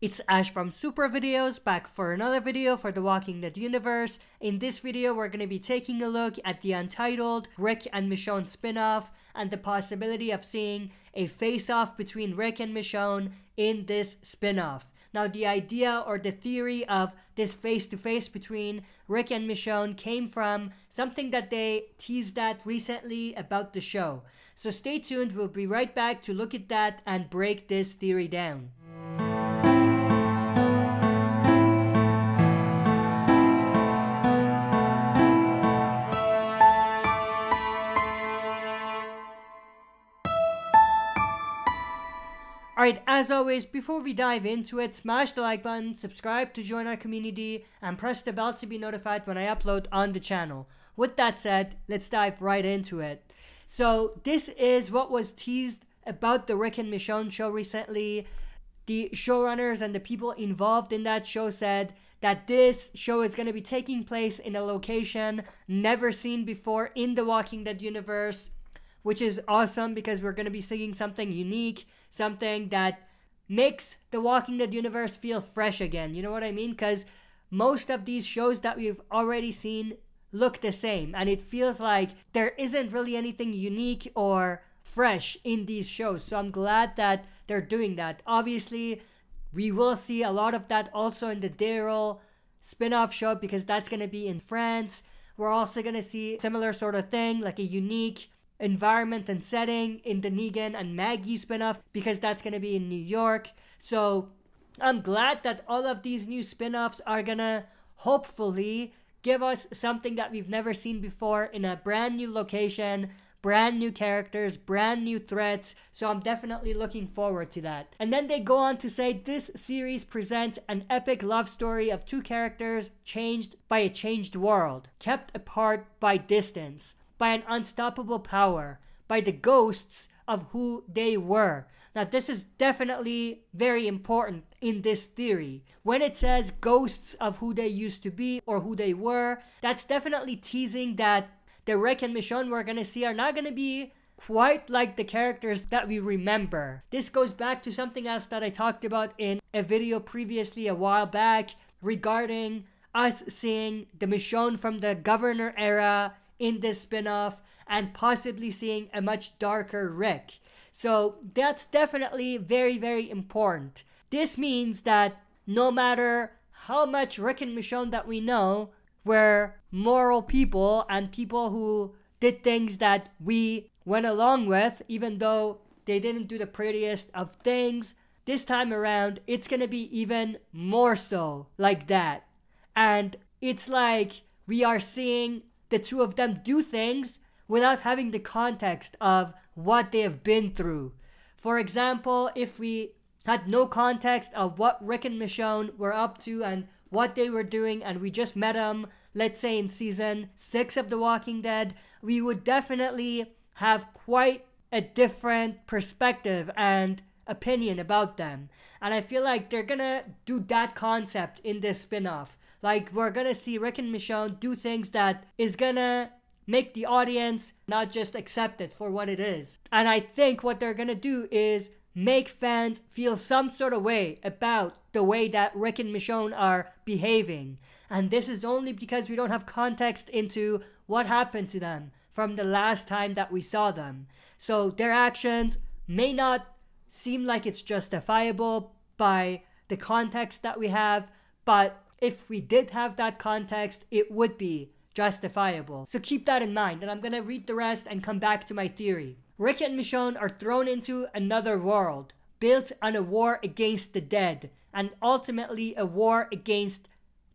It's Ash from Super Videos back for another video for the Walking Dead universe. In this video, we're going to be taking a look at the Untitled Rick and Michonne spin-off and the possibility of seeing a face-off between Rick and Michonne in this spin-off. Now, the idea or the theory of this face to face between Rick and Michonne came from something that they teased at recently about the show. So, stay tuned, we'll be right back to look at that and break this theory down. Alright, as always, before we dive into it, smash the like button, subscribe to join our community, and press the bell to be notified when I upload on the channel. With that said, let's dive right into it. So, this is what was teased about the Rick and Michonne show recently. The showrunners and the people involved in that show said that this show is going to be taking place in a location never seen before in the Walking Dead universe which is awesome because we're going to be seeing something unique, something that makes the Walking Dead universe feel fresh again. You know what I mean? Because most of these shows that we've already seen look the same, and it feels like there isn't really anything unique or fresh in these shows. So I'm glad that they're doing that. Obviously, we will see a lot of that also in the Daryl spin off show because that's going to be in France. We're also going to see similar sort of thing, like a unique environment and setting in the Negan and Maggie spinoff because that's going to be in New York. So I'm glad that all of these new spin-offs are going to hopefully give us something that we've never seen before in a brand new location, brand new characters, brand new threats. So I'm definitely looking forward to that. And then they go on to say this series presents an epic love story of two characters changed by a changed world, kept apart by distance by an unstoppable power, by the ghosts of who they were. Now, this is definitely very important in this theory. When it says ghosts of who they used to be or who they were, that's definitely teasing that the Rick and Michonne we're gonna see are not gonna be quite like the characters that we remember. This goes back to something else that I talked about in a video previously a while back regarding us seeing the Michonne from the Governor era in this spin-off and possibly seeing a much darker Rick. So that's definitely very, very important. This means that no matter how much Rick and Michonne that we know were moral people and people who did things that we went along with, even though they didn't do the prettiest of things, this time around it's gonna be even more so like that. And it's like we are seeing the two of them do things without having the context of what they have been through. For example, if we had no context of what Rick and Michonne were up to and what they were doing, and we just met them, let's say in season 6 of The Walking Dead, we would definitely have quite a different perspective and opinion about them. And I feel like they're gonna do that concept in this spin off. Like we're gonna see Rick and Michonne do things that is gonna make the audience not just accept it for what it is. And I think what they're gonna do is make fans feel some sort of way about the way that Rick and Michonne are behaving. And this is only because we don't have context into what happened to them from the last time that we saw them. So their actions may not seem like it's justifiable by the context that we have, but if we did have that context, it would be justifiable. So keep that in mind, and I'm gonna read the rest and come back to my theory. Rick and Michonne are thrown into another world, built on a war against the dead, and ultimately a war against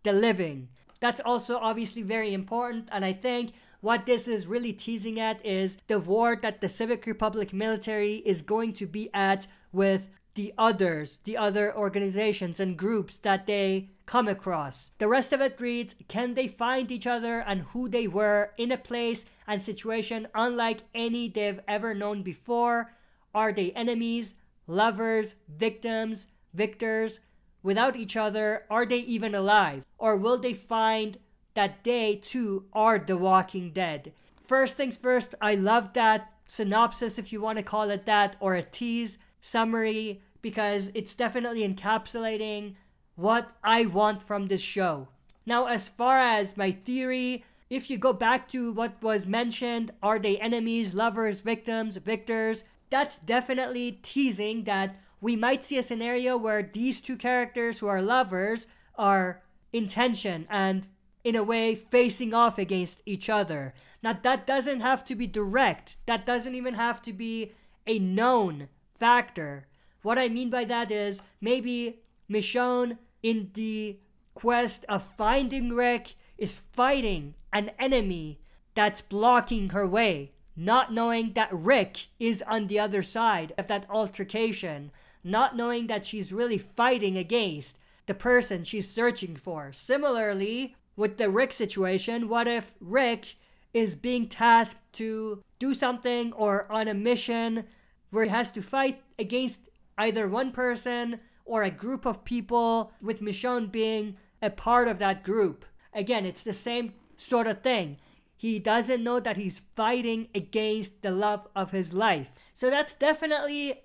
the living. That's also obviously very important, and I think what this is really teasing at is the war that the Civic Republic military is going to be at with the others, the other organizations and groups that they come across. The rest of it reads Can they find each other and who they were in a place and situation unlike any they've ever known before? Are they enemies, lovers, victims, victors? Without each other, are they even alive? Or will they find that they too are the walking dead? First things first, I love that synopsis, if you want to call it that, or a tease summary because it's definitely encapsulating what I want from this show. Now, as far as my theory, if you go back to what was mentioned, are they enemies, lovers, victims, victors? That's definitely teasing that we might see a scenario where these two characters who are lovers are in tension and in a way facing off against each other. Now that doesn't have to be direct. That doesn't even have to be a known factor. What I mean by that is maybe Michonne in the quest of finding Rick is fighting an enemy that's blocking her way, not knowing that Rick is on the other side of that altercation, not knowing that she's really fighting against the person she's searching for. Similarly, with the Rick situation, what if Rick is being tasked to do something or on a mission where he has to fight against either one person or a group of people, with Michonne being a part of that group? Again, it's the same sort of thing. He doesn't know that he's fighting against the love of his life. So that's definitely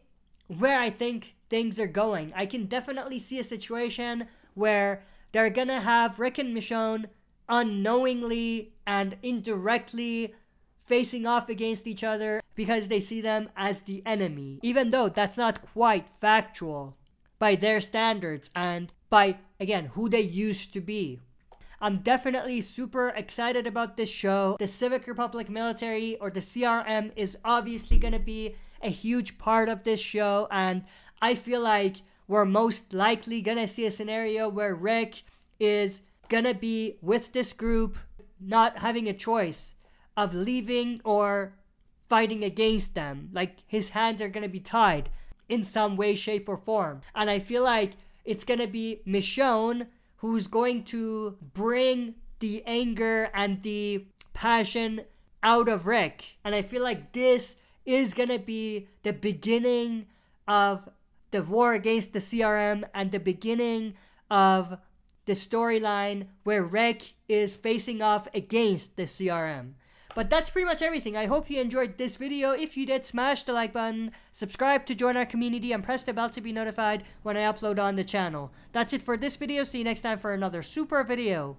where I think things are going. I can definitely see a situation where they're gonna have Rick and Michonne unknowingly and indirectly facing off against each other because they see them as the enemy, even though that's not quite factual by their standards and by, again, who they used to be. I'm definitely super excited about this show. The Civic Republic military or the CRM is obviously going to be a huge part of this show, and I feel like we're most likely going to see a scenario where Rick is going to be with this group, not having a choice of leaving or fighting against them. Like his hands are going to be tied in some way, shape, or form. And I feel like it's going to be Michonne who's going to bring the anger and the passion out of Rick. And I feel like this is going to be the beginning of the war against the CRM and the beginning of the storyline where Rick is facing off against the CRM. But that's pretty much everything. I hope you enjoyed this video. If you did, smash the like button, subscribe to join our community, and press the bell to be notified when I upload on the channel. That's it for this video. See you next time for another super video.